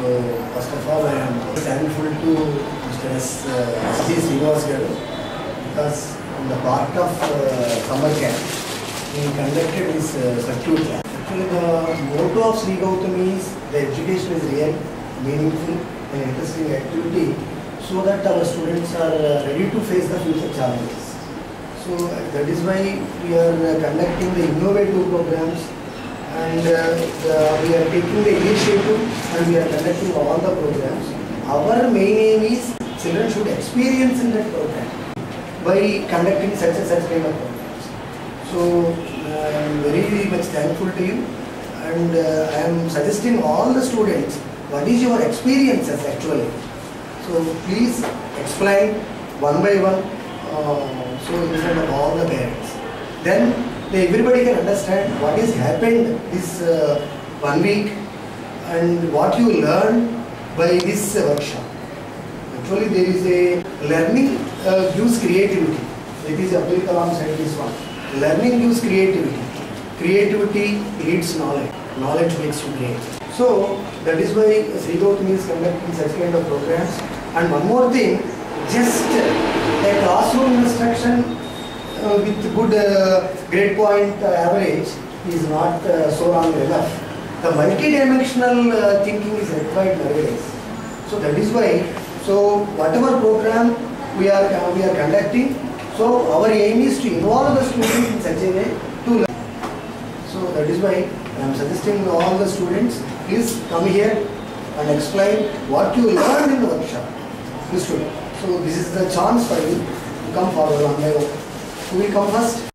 So first of all, I am thankful to Mr. S. Uh, because in the part of uh, summer camp, he conducted this uh, circuit camp. Actually, the motto of Sri Gowthami is the education is real, meaningful, and interesting activity, so that our students are uh, ready to face the future challenges. So that is why we are uh, conducting the innovative programs and uh, the, we are taking the initiative and we are conducting all the programs. Our main aim is children should experience in that program by conducting such and such kind of programs. So uh, I am very much thankful to you and uh, I am suggesting all the students what is your experiences actually. So please explain one by one uh, so in front of all the parents. Then everybody can understand what has happened this uh, one week and what you learn by this uh, workshop. Actually, there is a learning uh, gives creativity. It is Abdul Kalam said this one. Learning gives creativity. Creativity leads knowledge. Knowledge makes you great. So that is why Sri Gowthami is conducting such kind of programs. And one more thing, just a classroom instruction with good uh, grade point average is not uh, so long enough. The multi-dimensional uh, thinking is required nowadays. So that is why, so whatever program we are we are conducting, so our aim is to involve the students in such a way to learn. So that is why I am suggesting all the students, please come here and explain what you learned in the workshop. So this is the chance for you to come forward one by one. Will come first?